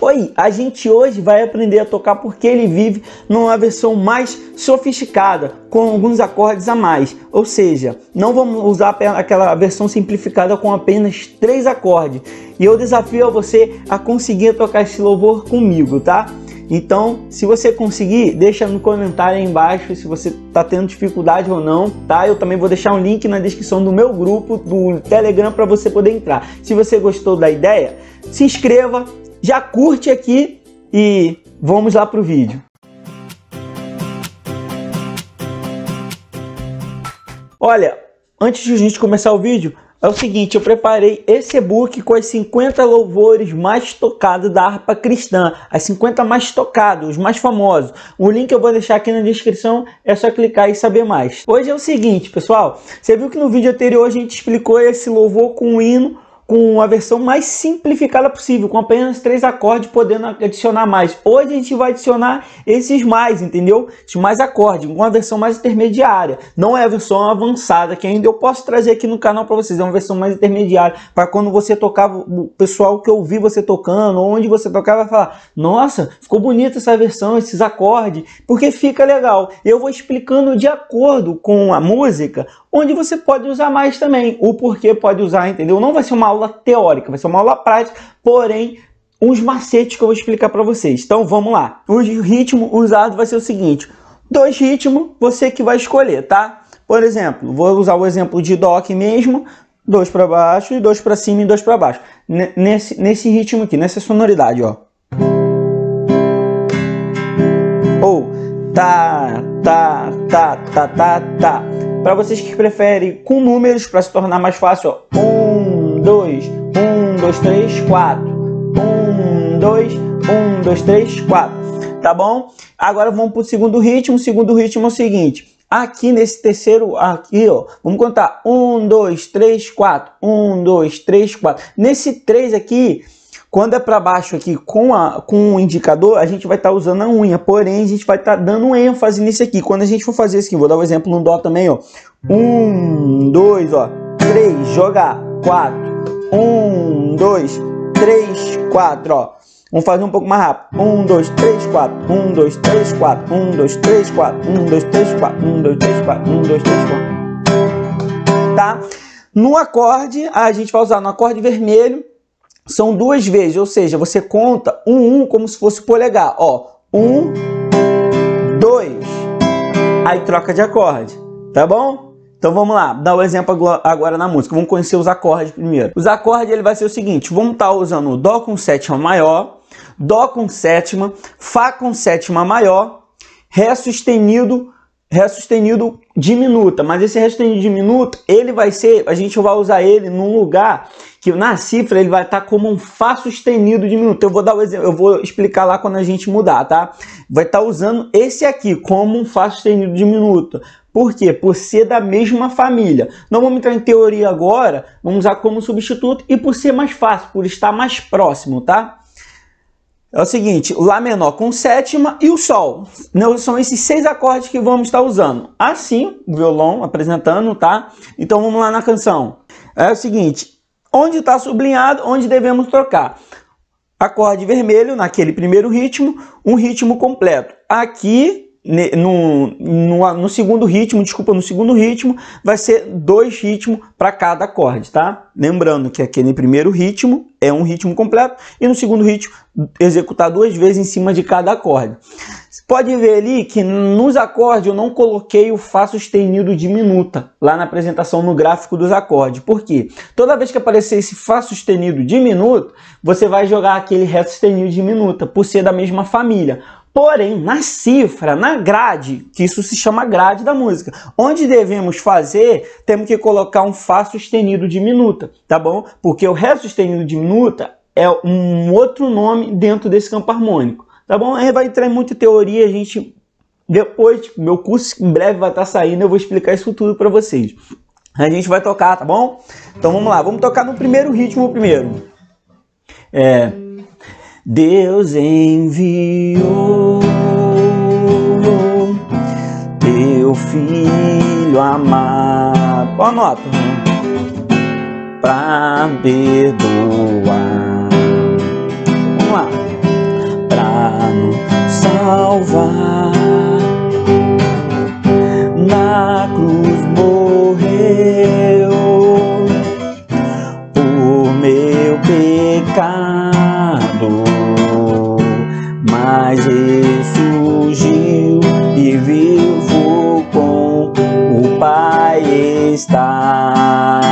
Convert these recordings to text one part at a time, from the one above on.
Oi, a gente hoje vai aprender a tocar porque ele vive numa versão mais sofisticada, com alguns acordes a mais. Ou seja, não vamos usar aquela versão simplificada com apenas três acordes. E eu desafio você a conseguir tocar esse louvor comigo, tá? Então, se você conseguir, deixa no comentário aí embaixo se você está tendo dificuldade ou não, tá? Eu também vou deixar um link na descrição do meu grupo do Telegram para você poder entrar. Se você gostou da ideia, se inscreva, já curte aqui e vamos lá para o vídeo. Olha, antes de a gente começar o vídeo, é o seguinte, eu preparei esse e-book com as 50 louvores mais tocados da harpa cristã, as 50 mais tocados, os mais famosos. O link eu vou deixar aqui na descrição, é só clicar e saber mais. Hoje é o seguinte, pessoal, você viu que no vídeo anterior a gente explicou esse louvor com o hino com a versão mais simplificada possível, com apenas três acordes, podendo adicionar mais. Hoje a gente vai adicionar esses mais, entendeu? Esses mais acordes, com uma versão mais intermediária. Não é a versão avançada, que ainda eu posso trazer aqui no canal para vocês. É uma versão mais intermediária, para quando você tocava, o pessoal que ouvir você tocando, onde você tocava, vai falar: Nossa, ficou bonita essa versão, esses acordes, porque fica legal. Eu vou explicando de acordo com a música onde você pode usar mais também, o porquê pode usar, entendeu? Não vai ser uma aula teórica, vai ser uma aula prática, porém uns macetes que eu vou explicar para vocês. Então vamos lá. O ritmo usado vai ser o seguinte: dois ritmos, você que vai escolher, tá? Por exemplo, vou usar o exemplo de aqui mesmo, dois para baixo e dois para cima e dois para baixo. Nesse nesse ritmo aqui, nessa sonoridade, ó. Ou tá, tá, tá, tá, tá, tá. Para vocês que preferem com números para se tornar mais fácil, ó. Um, dois, um, dois, três, quatro. Um, dois, um, dois, três, quatro. Tá bom? Agora vamos para o segundo ritmo. O segundo ritmo é o seguinte. Aqui nesse terceiro, aqui, ó, vamos contar. Um, dois, três, quatro. Um, dois, três, quatro. Nesse três aqui, quando é para baixo aqui com, a, com o indicador, a gente vai estar tá usando a unha, porém a gente vai estar tá dando ênfase nisso aqui. Quando a gente for fazer isso aqui, vou dar um exemplo no Dó também, ó. Um, dois, ó. Três, jogar. Quatro. Um, dois, três, quatro, ó. Vamos fazer um pouco mais rápido. Um, dois, três, quatro. Um, dois, três, quatro. Um, dois, três, quatro. Um, dois, três, quatro. Um, dois, três, quatro. Um, dois, três, quatro. Tá? No acorde, a gente vai usar no acorde vermelho são duas vezes, ou seja, você conta um um como se fosse polegar, ó, um, dois, aí troca de acorde, tá bom? Então vamos lá, dar o um exemplo agora na música. Vamos conhecer os acordes primeiro. Os acordes ele vai ser o seguinte: vamos estar tá usando o dó com sétima maior, dó com sétima, fá com sétima maior, ré sustenido Ré sustenido diminuta, mas esse Ré sustenido diminuto, ele vai ser, a gente vai usar ele num lugar que na cifra ele vai estar como um Fá sustenido diminuto. Eu vou dar o exemplo, eu vou explicar lá quando a gente mudar, tá? Vai estar usando esse aqui como um Fá sustenido diminuto. Por quê? Por ser da mesma família. Não vamos entrar em teoria agora, vamos usar como substituto e por ser mais fácil, por estar mais próximo, tá? É o seguinte, Lá menor com sétima e o Sol. São esses seis acordes que vamos estar usando. Assim, o violão apresentando, tá? Então vamos lá na canção. É o seguinte, onde está sublinhado, onde devemos trocar. Acorde vermelho naquele primeiro ritmo, um ritmo completo. Aqui no, no, no, segundo ritmo, desculpa, no segundo ritmo, vai ser dois ritmos para cada acorde, tá? Lembrando que aquele primeiro ritmo é um ritmo completo e no segundo ritmo executar duas vezes em cima de cada acorde. Pode ver ali que nos acordes eu não coloquei o Fá sustenido diminuta lá na apresentação no gráfico dos acordes. Por quê? Toda vez que aparecer esse Fá sustenido diminuto, você vai jogar aquele Ré sustenido diminuta, por ser da mesma família. Porém, na cifra, na grade, que isso se chama grade da música, onde devemos fazer, temos que colocar um Fá sustenido diminuta, tá bom? Porque o Ré sustenido diminuta é um outro nome dentro desse campo harmônico, tá bom? Aí vai entrar muita teoria, a gente depois, meu curso em breve vai estar saindo, eu vou explicar isso tudo para vocês. A gente vai tocar, tá bom? Então vamos lá, vamos tocar no primeiro ritmo primeiro. É Deus enviou teu filho amado. Ó, nota. Pra perdoar. Vamos lá. salvar. Na cruz está.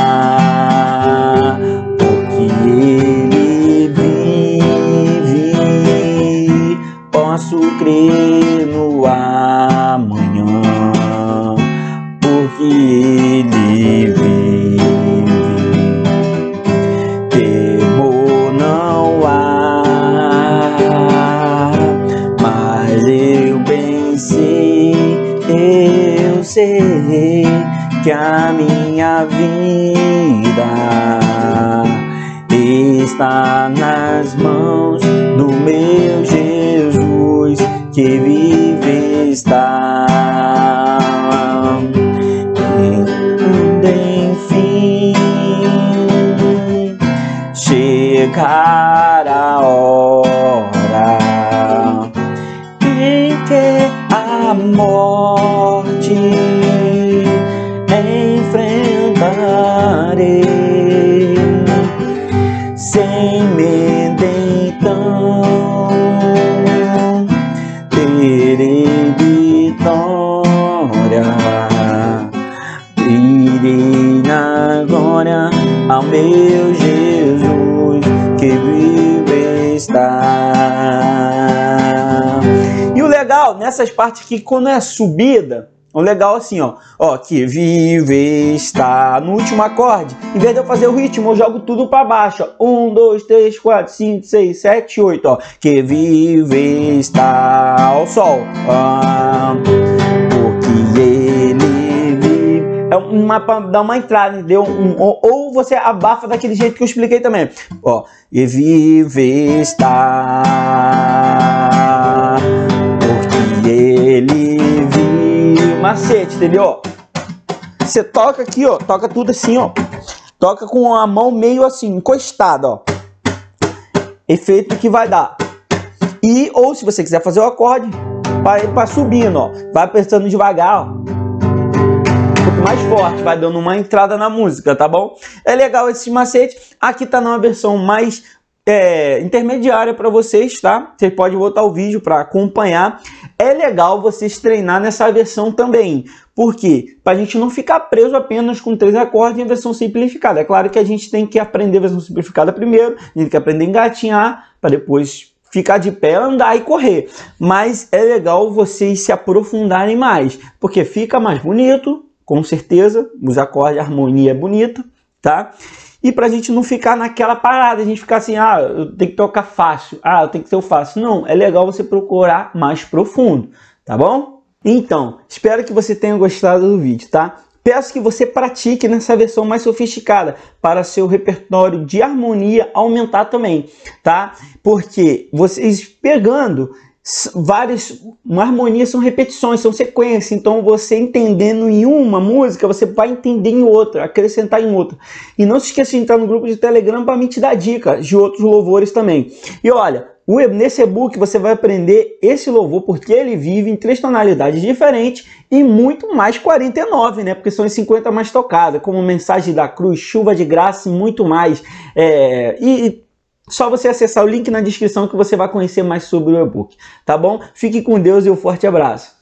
Vida está nas mãos do meu Jesus que vive está. E, enfim, chegar a hora partes que quando é subida o legal assim, ó, ó, que vive está no último acorde. Em vez de eu fazer o ritmo, eu jogo tudo para baixo. Ó. Um, dois, três, quatro, cinco, seis, sete, oito, ó. Que vive está ao sol. Ah, porque ele vive. É uma pra dar uma entrada, entendeu? Um, ou, ou você abafa daquele jeito que eu expliquei também. Ó, e vive está. Ele vive macete, entendeu? Você toca aqui, ó, toca tudo assim, ó. Toca com a mão meio assim, encostada, ó. Efeito que vai dar. E, ou se você quiser fazer o acorde, vai para subindo, ó. Vai apertando devagar, ó. Mais forte, vai dando uma entrada na música, tá bom? É legal esse macete. Aqui tá numa versão mais é, intermediária para vocês, tá? Você pode botar o vídeo para acompanhar. É legal vocês treinar nessa versão também. Por quê? Para a gente não ficar preso apenas com três acordes em versão simplificada. É claro que a gente tem que aprender a versão simplificada primeiro, a gente tem que aprender a engatinhar para depois ficar de pé, andar e correr. Mas é legal vocês se aprofundarem mais, porque fica mais bonito, com certeza. Os acordes, a harmonia é bonita, tá? E pra gente não ficar naquela parada, a gente ficar assim, ah, eu tenho que tocar fácil, ah, eu tenho que ser o fácil. Não, é legal você procurar mais profundo, tá bom? Então, espero que você tenha gostado do vídeo, tá? Peço que você pratique nessa versão mais sofisticada para seu repertório de harmonia aumentar também, tá? Porque vocês pegando várias uma harmonia são repetições, são sequências. Então você entendendo em uma música, você vai entender em outra, acrescentar em outra. E não se esqueça de entrar no grupo de Telegram para me te dar dicas de outros louvores também. E olha, nesse e-book você vai aprender esse louvor porque ele vive em três tonalidades diferentes e muito mais 49, né? Porque são as 50 mais tocadas, como Mensagem da Cruz, Chuva de Graça e muito mais. É, e só você acessar o link na descrição que você vai conhecer mais sobre o e-book, tá bom? Fique com Deus e um forte abraço.